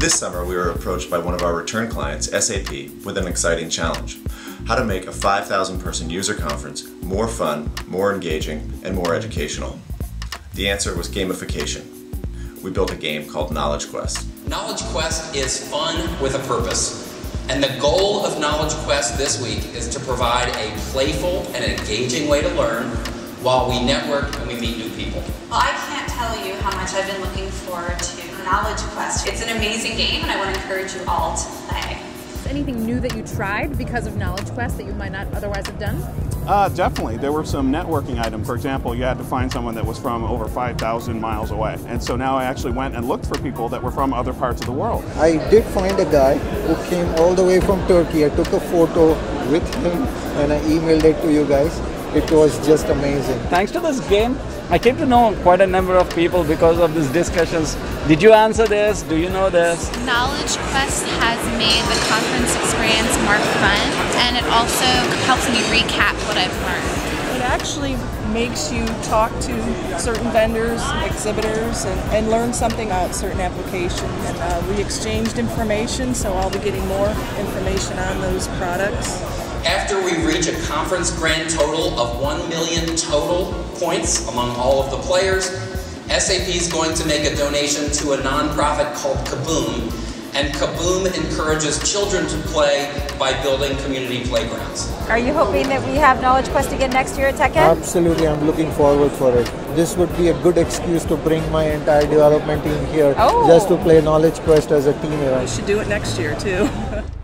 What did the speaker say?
This summer, we were approached by one of our return clients, SAP, with an exciting challenge. How to make a 5,000 person user conference more fun, more engaging, and more educational. The answer was gamification. We built a game called Knowledge Quest. Knowledge Quest is fun with a purpose. And the goal of Knowledge Quest this week is to provide a playful and engaging way to learn while we network and we meet new people. Well, I can't tell you how much I've been looking forward to Knowledge Quest. It's an amazing game and I want to encourage you all to play. Anything new that you tried because of Knowledge Quest that you might not otherwise have done? Uh, definitely. There were some networking items. For example, you had to find someone that was from over 5,000 miles away. And so now I actually went and looked for people that were from other parts of the world. I did find a guy who came all the way from Turkey. I took a photo with him and I emailed it to you guys. It was just amazing. Thanks to this game, I came to know quite a number of people because of these discussions. Did you answer this? Do you know this? Knowledge Quest has made the conference experience more fun and it also helps me recap what I've learned. It actually makes you talk to certain vendors, exhibitors, and, and learn something about certain applications. And uh, we exchanged information, so I'll be getting more information on those products. After we reach a conference grand total of 1 million total points among all of the players, SAP is going to make a donation to a nonprofit called Kaboom, and Kaboom encourages children to play by building community playgrounds. Are you hoping that we have Knowledge Quest again next year at TechEd? Absolutely, I'm looking forward for it. This would be a good excuse to bring my entire development team here oh. just to play Knowledge Quest as a team event. We should do it next year too.